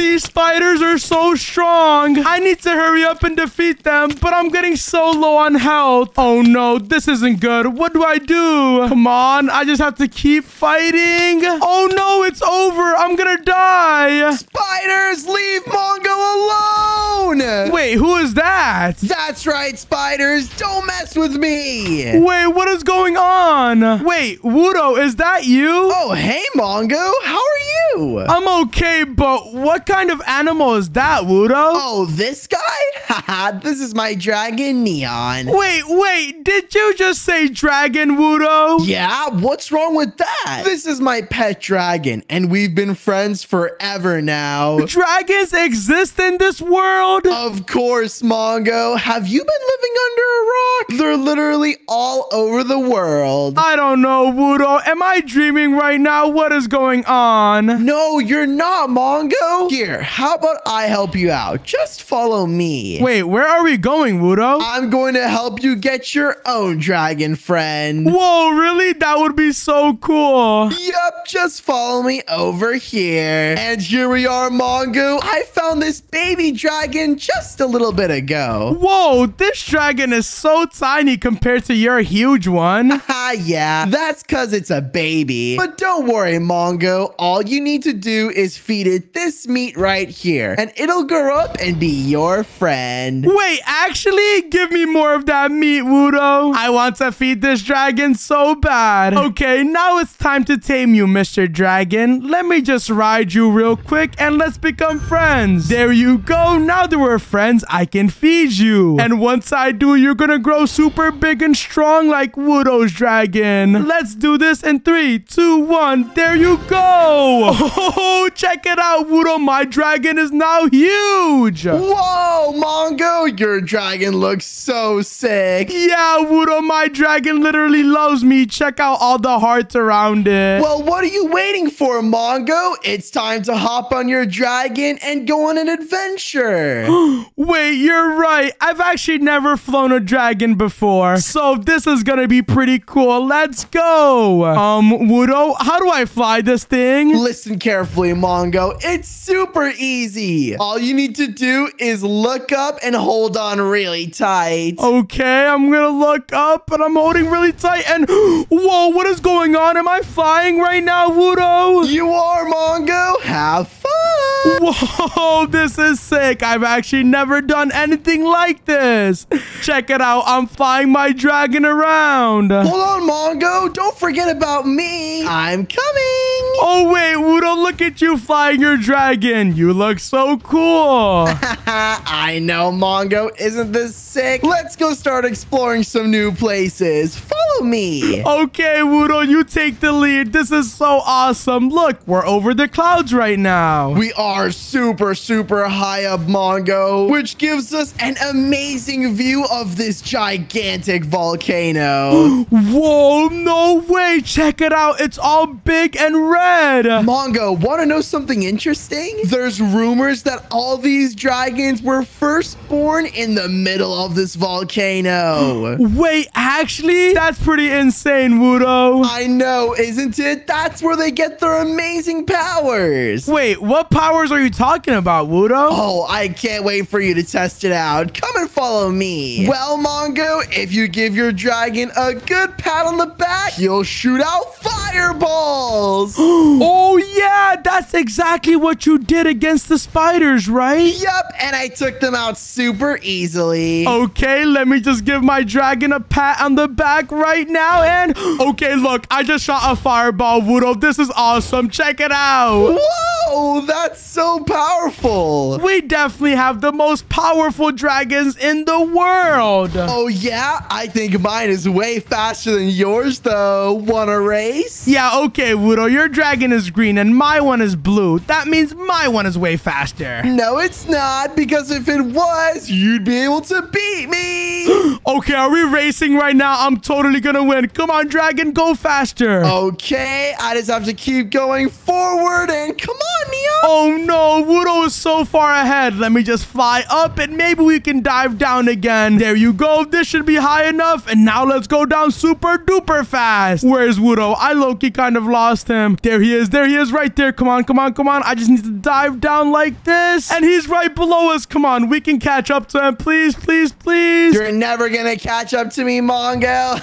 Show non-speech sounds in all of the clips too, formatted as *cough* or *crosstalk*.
These spiders are so strong. I need to hurry up and defeat them, but I'm getting so low on health. Oh no, this isn't good. What do I do? Come on, I just have to keep fighting. Oh no, it's over. I'm gonna die. Spiders, leave Mongo alone! Wait, who is that? That's right, spiders. Don't mess with me. Wait, what is going on? Wait, Wudo, is that you? Oh, hey, Mongo. How are you? I'm okay, but what kind of animal is that, Wudo? Oh, this guy? *laughs* Haha, this is my dragon, Neon. Wait, wait, did you just say dragon, Wudo? Yeah, what's wrong with that? This is my pet dragon, and we've been friends forever now. Dragons exist in this world? Of course, Mongo. Have you been living under a rock? They're literally all over the world. I don't know, Wudo. Am I dreaming right now? What is going on? No, you're not, Mongo. Here, how about I help you out? Just follow me. Wait, where are we going, Wudo? I'm going to help you get your own dragon friend. Whoa, really? That would be so cool. Yep, just follow me over here. And here we are, Mongo. I found this baby dragon just a little bit ago. Whoa, this dragon is so tiny compared to your huge one. *laughs* Ah, yeah, that's because it's a baby. But don't worry, Mongo. All you need to do is feed it this meat right here, and it'll grow up and be your friend. Wait, actually, give me more of that meat, Wudo. I want to feed this dragon so bad. Okay, now it's time to tame you, Mr. Dragon. Let me just ride you real quick and let's become friends. There you go. Now that we're friends, I can feed you. And once I do, you're gonna grow super big and strong like Wudo's dragon. Let's do this in three, two, one. There you go. *laughs* Oh, check it out, Wudo. My dragon is now huge. Whoa, Mongo, your dragon looks so sick. Yeah, Wudo, my dragon literally loves me. Check out all the hearts around it. Well, what are you waiting for, Mongo? It's time to hop on your dragon and go on an adventure. *gasps* Wait, you're right. I've actually never flown a dragon before. So this is gonna be pretty cool. Let's go. Um, Wudo, how do I fly this thing? Listen carefully, Mongo. It's super easy. All you need to do is look up and hold on really tight. Okay, I'm gonna look up and I'm holding really tight and *gasps* whoa, what is going on? Am I flying right now, Wudo? You are, Mongo. Have fun. Whoa, this is sick. I've actually never done anything like this. Check it out. I'm flying my dragon around. Hold on, Mongo. Don't forget about me. I'm coming. Oh, wait, Wudo, look at you flying your dragon. You look so cool. *laughs* I know, Mongo. Isn't this sick? Let's go start exploring some new places. Follow me. Okay, Wudo, you take the lead. This is so awesome. Look, we're over the clouds right now. We are super, super high up, Mongo, which gives us an amazing view of this gigantic volcano. *gasps* Whoa, no way. Check it out. It's all big and red. Mongo, want to know something interesting? There's rumors that all these dragons were first born in the middle of this volcano. *gasps* Wait, actually, that's pretty insane, Wudo. I know, isn't it? That's where they get their amazing powers. Wait, what powers are you talking about, Wudo? Oh, I can't wait for you to test it out. Come and follow me. Well, Mongo, if you give your dragon a good pat on the back, he'll shoot out fireballs. *gasps* oh, yeah, that's exactly what you did against the spiders, right? Yep, and I took them out super easily. Okay, let me just give my dragon a pat on the back right now. And *gasps* okay, look, I just shot a fireball, Wudo. This is awesome. Check it out. Whoa, that's so powerful. We definitely have the most powerful dragons in the world. Oh, yeah? I think mine is way faster than yours, though. Wanna race? Yeah, okay, Wudo. Your dragon is green and my one is blue. That means my one is way faster. No, it's not, because if it was, you'd be able to beat me. *gasps* okay, are we racing right now? I'm totally gonna win. Come on, dragon, go faster. Okay, I just have to keep going forward and come on, Neon. Oh no, Wudo is so far ahead. Let me just fly up and maybe we can dive down again. There you go. This should be high enough. And now let's go down super duper fast. Where's Wudo? I low-key kind of lost him. There he is. There he is right there. Come on, come on, come on. I just need to dive down like this. And he's right below us. Come on. We can catch up to him. Please, please, please. You're never gonna catch up to me, Mongo.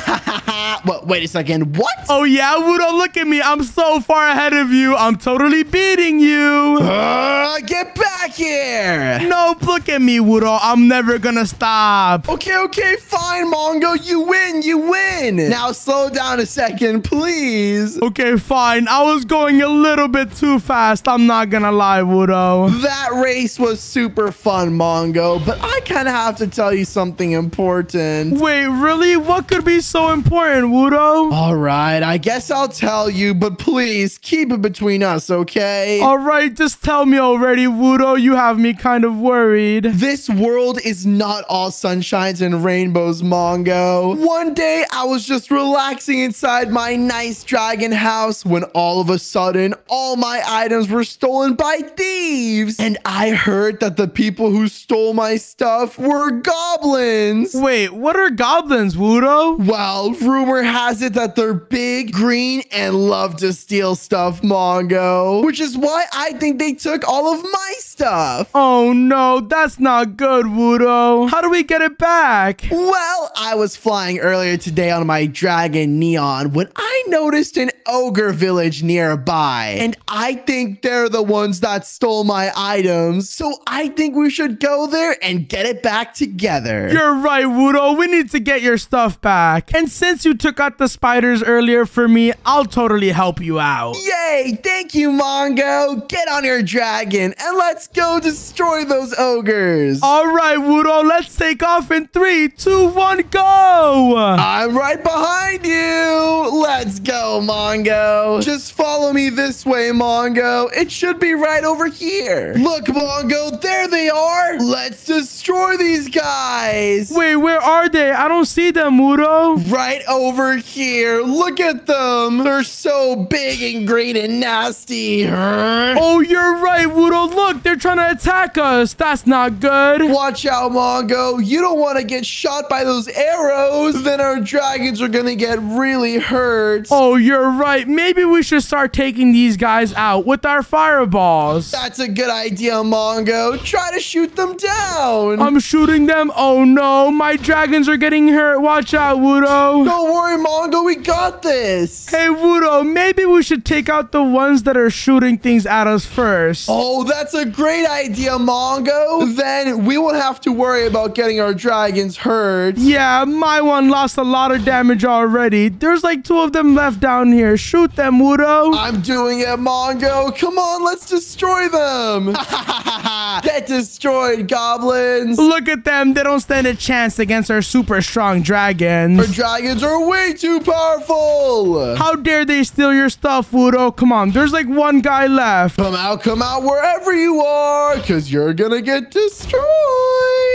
*laughs* well, wait a second. What? Oh, yeah, Wudo, look at me. I'm so far ahead of you. I'm totally beating you. Uh, get back here. Nope, look at me, Wudo. I'm never gonna stop. Okay, okay, fine, Mongo. You win, you win. Now slow down a second, please. Okay, fine. I was going a little bit too fast. I'm not gonna lie, Wudo. That race was super fun, Mongo, but I kind of have to tell you something important. Wait, really? What could be so important, Wudo? All right, I guess I'll tell you, but please keep it between us, okay? All right, just tell me already, Wudo. You have me kind of worried. This world is not all sunshines and rainbows, Mongo. One day, I was just relaxing inside my nice dragon house when all of a sudden, all my items were stolen by thieves. And I heard that the people who stole my stuff were goblins. Wait, what are goblins, Wudo? Well, rumor has it that they're big, green, and love to steal stuff, Mongo. Which is why I think they took all of my stuff. Oh no, that's not good, Wudo. How do we get it back? Well, I was flying earlier today on my Dragon Neon when I noticed an ogre village nearby. And I think they're the ones that stole my items. So I think we should go there and get it back together. You're right, Wudo. We need to get your stuff back. And since you took out the spiders earlier for me, I'll totally help you out. Yay! Thank you, Mongo. Get on your dragon and let's go destroy those ogres. All right, Wudo. Let's take off in three, two, one, go. I'm right behind you. Let's go, Mongo. Just follow me this way, Mongo. It should be right over here. Look, Mongo, there they are. Let's destroy these guys. Wait, where are they? I don't see them, Wudo. Right over here. Look at them. They're so big and green and nasty. Oh, Oh, you're right, Wudo. Look, they're trying to attack us. That's not good. Watch out, Mongo. You don't want to get shot by those arrows. Then our dragons are going to get really hurt. Oh, you're right. Maybe we should start taking these guys out with our fireballs. That's a good idea, Mongo. Try to shoot them down. I'm shooting them. Oh, no. My dragons are getting hurt. Watch out, Wudo. Don't worry, Mongo. We got this. Hey, Wudo, maybe we should take out the ones that are shooting things at us first. Oh, that's a great idea, Mongo. Then we won't have to worry about getting our dragons hurt. Yeah, my one lost a lot of damage already. There's like two of them left down here. Shoot them, Wudo. I'm doing it, Mongo. Come on, let's destroy them. *laughs* Get destroyed, goblins. Look at them. They don't stand a chance against our super strong dragons. Our dragons are way too powerful. How dare they steal your stuff, Wudo? Come on, there's like one guy left. Come out, come out wherever you are, because you're gonna get destroyed.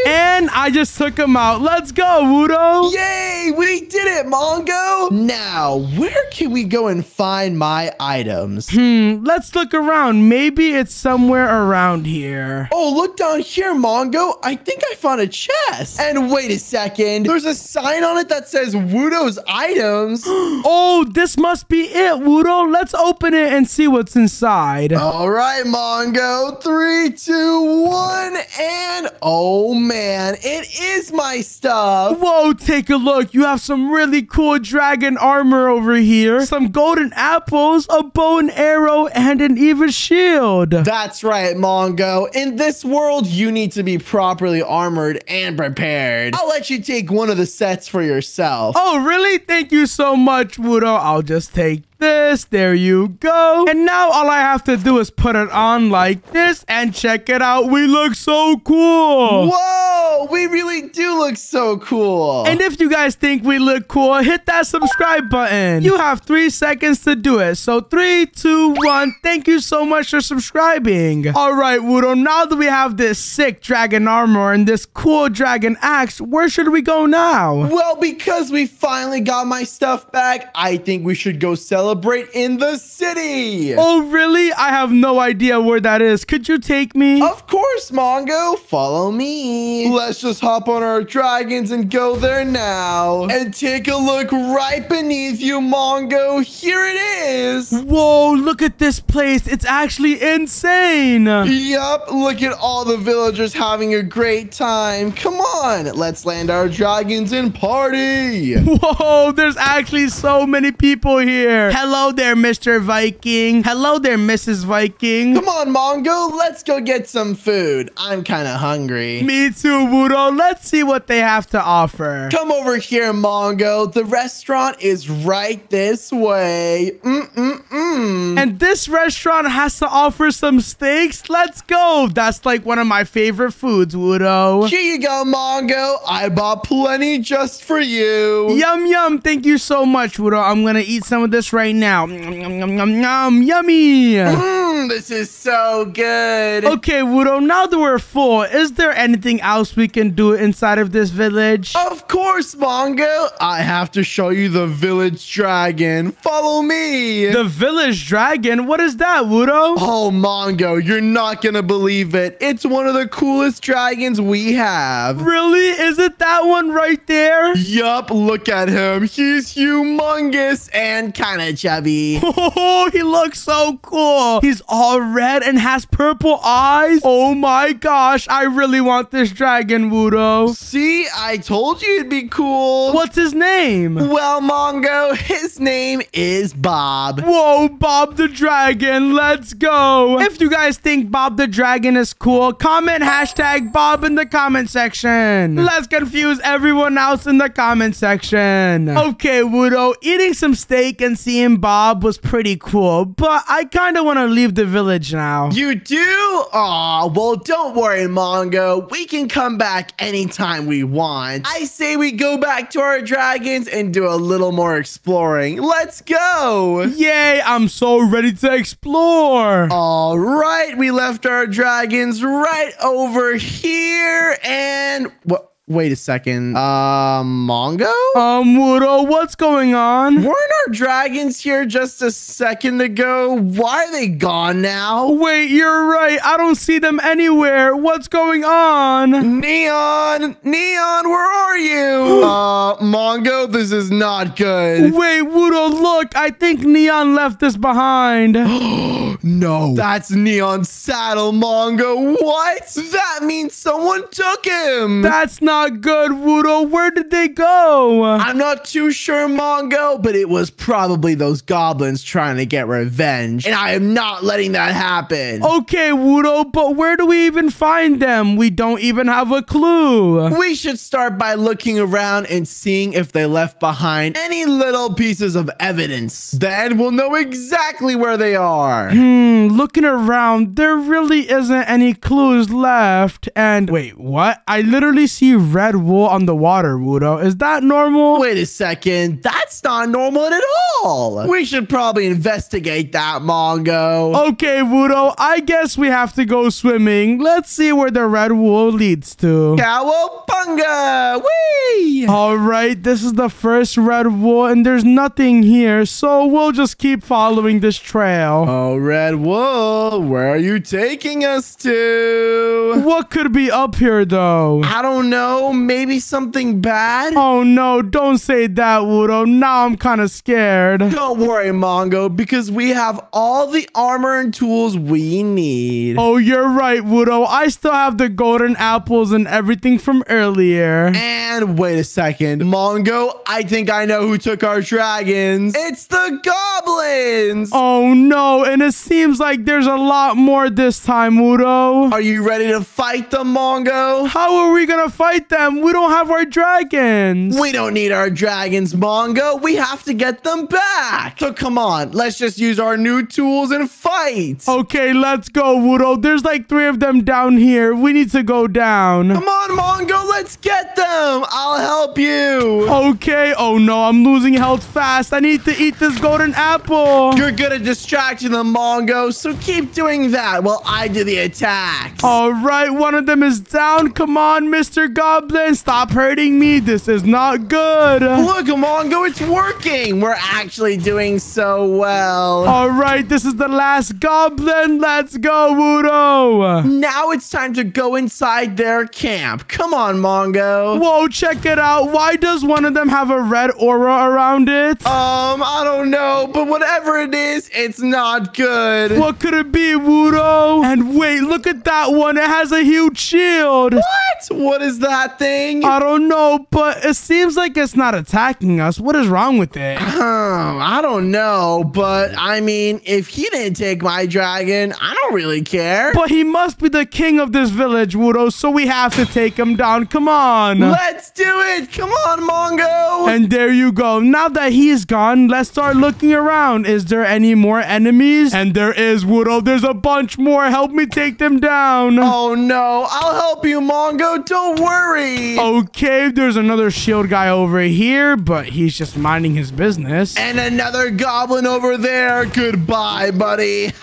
And I just took him out. Let's go, Wudo. Yay, we did it, Mongo. Now, where can we go and find my items? Hmm, let's look around. Maybe it's somewhere around here. Oh, look down here, Mongo. I think I found a chest. And wait a second. There's a sign on it that says Wudo's items. *gasps* oh, this must be it, Wudo. Let's open it and see what's inside. All right, Mongo. Three, two, one, and oh man, it is my stuff. Whoa, take a look. You have some really cool dragon armor over here, some golden apples, a bow and arrow, and an even shield. That's right, Mongo. In this world, you need to be properly armored and prepared. I'll let you take one of the sets for yourself. Oh, really? Thank you so much, Wudo. I'll just take this. There you go. And now all I have to do is put it on like this and check it out. We look so cool. Whoa, we really do look so cool. And if you guys think we look cool, hit that subscribe button. You have three seconds to do it. So three, two, one. Thank you so much for subscribing. All right, Wudo, now that we have this sick dragon armor and this cool dragon axe, where should we go now? Well, because we finally got my stuff back, I think we should go celebrate celebrate in the city. Oh, really? I have no idea where that is. Could you take me? Of course, Mongo. Follow me. Let's just hop on our dragons and go there now. And take a look right beneath you, Mongo. Here it is. Whoa, look at this place. It's actually insane. Yup, look at all the villagers having a great time. Come on, let's land our dragons and party. *laughs* Whoa, there's actually so many people here. Hello there, Mr. Viking. Hello there, Mrs. Viking. Come on, Mongo, let's go get some food. I'm kind of hungry. Me too, Wudo. Let's see what they have to offer. Come over here, Mongo. The restaurant is right this way. Mm-mm-mm. And this restaurant has to offer some steaks? Let's go. That's like one of my favorite foods, Wudo. Here you go, Mongo. I bought plenty just for you. Yum, yum. Thank you so much, Wudo. I'm going to eat some of this right now. Yum, yum, yum, yum. Yummy. Mmm, this is so good. Okay, Wudo, now that we're full, is there anything else we can do inside of this village? Of course, Mongo. I have to show you the village dragon. Follow me. The village dragon? What is that, Wudo? Oh, Mongo, you're not going to believe it. It's one of the coolest dragons we have. Really? Is it that one right there? Yup, look at him. He's humongous and kind of chubby. *laughs* Oh, he looks so cool. He's all red and has purple eyes. Oh my gosh, I really want this dragon, Wudo. See, I told you it'd be cool. What's his name? Well, Mongo, his name is Bob. Whoa, Bob the Dragon, let's go. If you guys think Bob the Dragon is cool, comment hashtag Bob in the comment section. Let's confuse everyone else in the comment section. *laughs* Okay, Wudo, eating some steak and seeing Bob was pretty cool, but I kind of want to leave the village now. You do? Aw, well, don't worry, Mongo. We can come back anytime we want. I say we go back to our dragons and do a little more exploring. Let's go. Yay, I'm so ready to explore. All right, we left our dragons right over here. And what? Wait a second. Uh, Mongo? Um, Wudo, what's going on? Weren't our dragons here just a second ago? Why are they gone now? Wait, you're right. I don't see them anywhere. What's going on? Neon! Neon, where are you? *gasps* uh, Mongo, this is not good. Wait, Wudo, look. I think Neon left this behind. *gasps* no. That's Neon's saddle, Mongo. What? That means someone took him. That's not good, Wudo. Where did they go? I'm not too sure, Mongo, but it was probably those goblins trying to get revenge. And I am not letting that happen. Okay, Wudo, but where do we even find them? We don't even have a clue. We should start by looking around and seeing if they left behind any little pieces of evidence. Then we'll know exactly where they are. Hmm, looking around, there really isn't any clues left. And wait, what? I literally see red wool on the water, Wudo. Is that normal? Wait a second. That's not normal at all. We should probably investigate that, Mongo. Okay, Wudo. I guess we have to go swimming. Let's see where the red wool leads to. Cowabunga! Whee! All right, this is the first red wool, and there's nothing here, so we'll just keep following this trail. Oh, red wool, where are you taking us to? What could be up here, though? I don't know. Maybe something bad? Oh, no, don't say that, Wudo. Now I'm kind of scared. Don't worry, Mongo, because we have all the armor and tools we need. Oh, you're right, Wudo. I still have the golden apples and everything from earlier. And wait a second, Mongo, I think I know who took our dragons. It's the goblins. Oh, no, and it seems like there's a lot more this time, Wudo. Are you ready to fight them, Mongo? How are we gonna fight them? We don't have our dragons. We don't need our dragons, Mongo. We have to get them back. So come on, let's just use our new tools and fight. Okay, let's go, Wudo. There's like three of them down here. We need to go down. Come on, Mongo, let's get them. I'll help you. Okay. Oh no, I'm losing health fast. I need to eat this golden apple. You're good at distracting them, Mongo, so keep doing that while I do the attacks. All right, one of them is down. Come on, Mr. Goblin. Stop hurting me. This is not good. Look, Mongo, it's working. We're actually doing so well. All right, this is the last goblin. Let's go, Wudo. Now it's time to go inside their camp. Come on, Mongo. Whoa, check it out. Why does one of them have a red aura around it? Um, I don't know, but whatever it is, it's not good. What could it be, Wudo? And wait, look at that one. It has a huge shield. What? What is that thing? I don't know, but it seems like it's not attacking us. What is wrong with it? *laughs* Um, I don't know, but I mean, if he didn't take my dragon, I don't really care. But he must be the king of this village, Wudo, so we have to take him down. Come on. Let's do it. Come on, Mongo. And there you go. Now that he's gone, let's start looking around. Is there any more enemies? And there is, Wudo. There's a bunch more. Help me take them down. Oh, no. I'll help you, Mongo. Don't worry. Okay, there's another shield guy over here, but he's just minding his business. And another goblin over there. Goodbye, buddy. *laughs*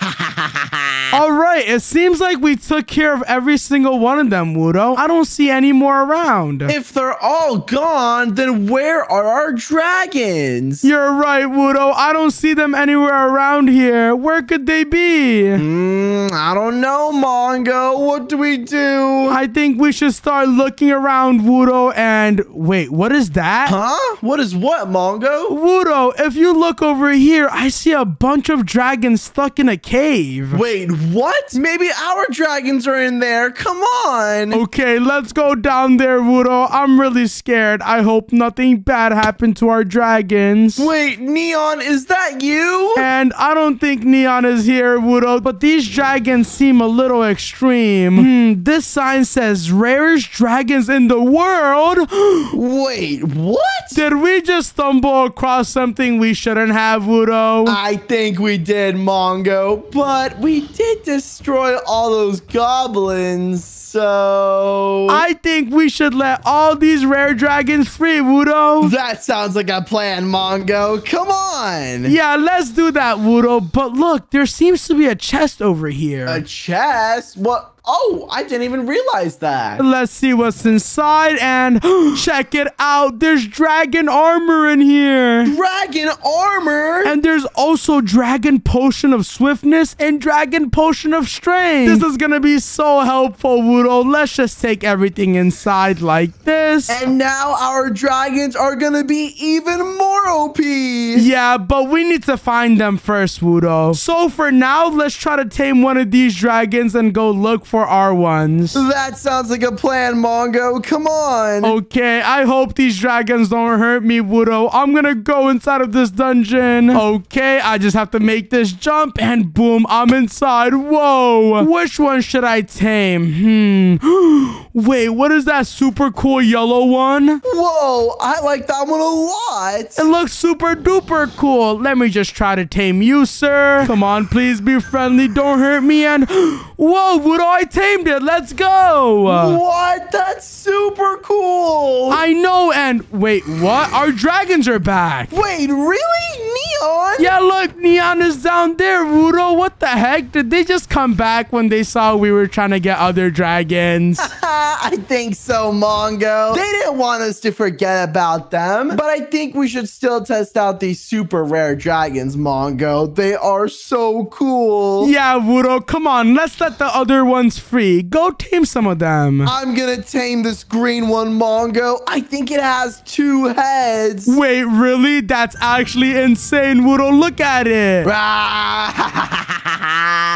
All right, it seems like we took care of every single one of them, Wudo. I don't see any more around. if they're all gone, then where are our dragons? You're right, Wudo. I don't see them anywhere around here. Where could they be? Mm, I don't know, Mongo. What do we do? I think we should start looking around, Wudo. And wait, what is that? Huh? What is what, Mongo? Wudo, if you look over here, I see a bunch of dragons stuck in a cave. Wait, what? Maybe our dragons are in there. Come on. Okay, let's go down there, Wudo. I'm really scared. I hope nothing bad happened to our dragons. Wait, Neon, is that you? And I don't think Neon is here, Wudo, but these dragons seem a little extreme. Hmm, this sign says rarest dragons in the world. *gasps* Wait, what? Did we just stumble across something we shouldn't have, Wudo? I think we did, Mongo, but we did destroy all those goblins, so... I think we should let all these rare dragons free, Wudo. That sounds like a plan, Mongo. Come on. Yeah, let's do that, Wudo. But look, there seems to be a chest over here. A chest? What? Oh, I didn't even realize that. Let's see what's inside and *gasps* check it out. There's dragon armor in here. Dragon armor? And there's also dragon potion of swiftness and dragon potion of strength. This is gonna be so helpful, Wudo. Let's just take everything inside like this. And now our dragons are gonna be even more OP. Yeah, but we need to find them first, Wudo. So for now, let's try to tame one of these dragons and go look for our ones. That sounds like a plan, Mongo. Come on. Okay, I hope these dragons don't hurt me, Wudo. I'm gonna go inside of this dungeon. Okay, I just have to make this jump and boom, I'm inside. Whoa. Which one should I tame? Hmm. Mm. Wait, what is that super cool yellow one? Whoa, I like that one a lot. It looks super duper cool. Let me just try to tame you, sir. Come on, please be friendly. Don't hurt me. And *gasps* whoa, Wudo, I tamed it. Let's go. What? That's super cool. I know. And wait, what? Our dragons are back. Wait, really? Neon? Yeah, look, Neon is down there, Wudo. What the heck? Did they just come back when they saw we were trying to get other dragons? *laughs* I think so, Mongo. They didn't want us to forget about them, but I think we should still test out these super rare dragons, Mongo. They are so cool. yeah, Wudo, come on. Let's let the other ones free. Go tame some of them. I'm gonna tame this green one, Mongo. I think it has two heads. Wait, really? That's actually insane, Wudo. Look at it. *laughs*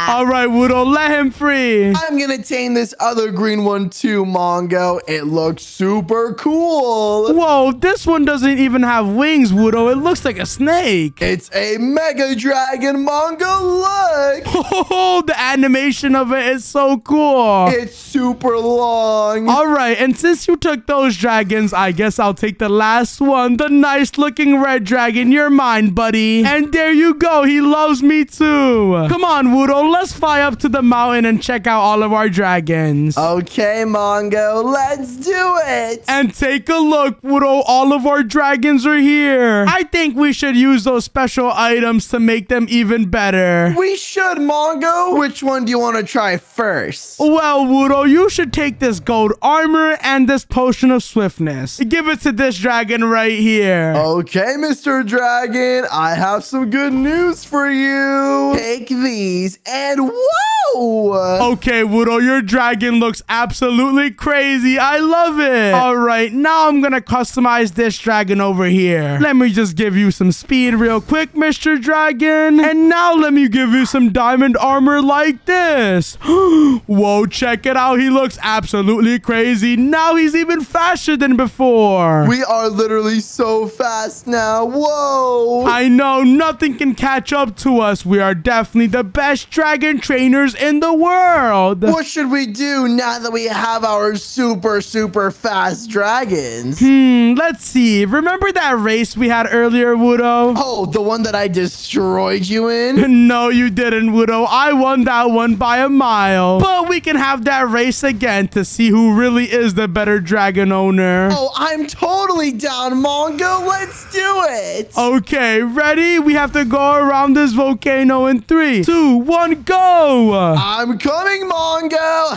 All right, Wudo, let him free. I'm gonna tame this other green one too, Mongo. It looks super cool. Whoa, this one doesn't even have wings, Wudo. It looks like a snake. It's a mega dragon, Mongo. Look. *laughs* Oh, the animation of it is so cool. It's super long. All right, and since you took those dragons, I guess I'll take the last one, the nice looking red dragon. You're mine, buddy. And there you go. He loves me too. Come on, Wudo, let's fly up to the mountain and check out all of our dragons. Okay, Mongo, let's do it. And take a look, Wudo. All of our dragons are here. I think we should use those special items to make them even better. We should, Mongo. Which one do you want to try first? Well, Wudo, you should take this gold armor and this potion of swiftness. Give it to this dragon right here. Okay, Mr. Dragon, I have some good news for you. Take these and whoa! Okay, Wudo, your dragon looks absolutely crazy. I love it. All right, now I'm gonna customize this dragon over here. Let me just give you some speed real quick, Mr. Dragon. And now let me give you some diamond armor like this. *gasps* Whoa, check it out. He looks absolutely crazy. Now he's even faster than before. We are literally so fast now. Whoa! I know nothing can catch up to us. We are definitely the best dragon trainers in the world. What should we do now that we have our super, super fast dragons? Hmm, let's see. Remember that race we had earlier, Wudo? Oh, the one that I destroyed you in? *laughs* no, you didn't, Wudo. I won that one by a mile. But we can have that race again to see who really is the better dragon owner. Oh, I'm totally down, Mongo. Let's do it. Okay, ready? We have to go around this volcano in three, two, one, go. I'm coming, Mongo.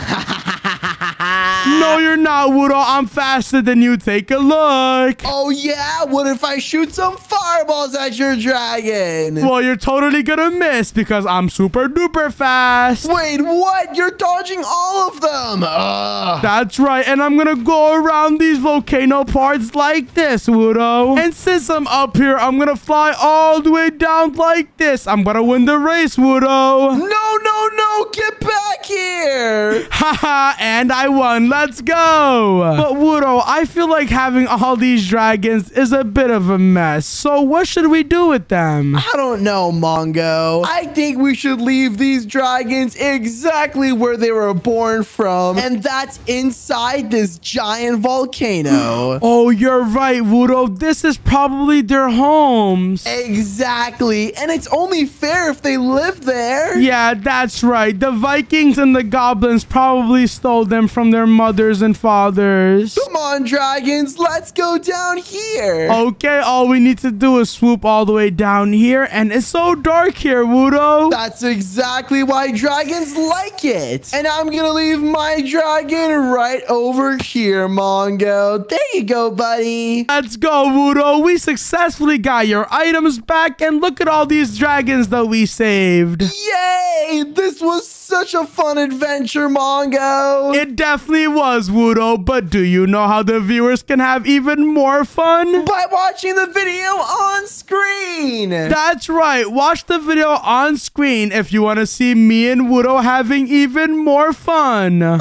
*laughs* no, you're not, Wudo. I'm faster than you. Take a look. Oh, yeah? What if I shoot some fireballs at your dragon? Well, you're totally gonna miss because I'm super duper fast. Wait, what? You're dodging all of them. Ugh. That's right. And I'm gonna go around these volcano parts like this, Wudo. And since I'm up here, I'm gonna fly all the way down like this. I'm gonna win the race, Wudo. No, no, no. Get back here. *laughs* Haha, and I won. Let's go. But Wudo, I feel like having all these dragons is a bit of a mess. So what should we do with them? I don't know, Mongo. I think we should leave these dragons exactly where they were born from, and that's inside this giant volcano. *gasps* Oh, you're right, Wudo. This is probably their homes. Exactly, and it's only fair if they live there. Yeah, that's right. The Vikings and the goblins probably stole them from their mothers and fathers. Come on, dragons, let's go down here. Okay, all we need to do is swoop all the way down here, and it's so dark here, Wudo. That's exactly why dragons like it. And I'm gonna leave my dragon right over here, Mongo. There you go, buddy. Let's go, Wudo. We successfully got your items back, and look at all these dragons that we saved. Yay! This was such a fun adventure, Mongo. It definitely was, Wudo, but do you know how the viewers can have even more fun? By watching the video on screen. That's right. Watch the video on screen if you want to see me and Wudo having even more fun. Ah!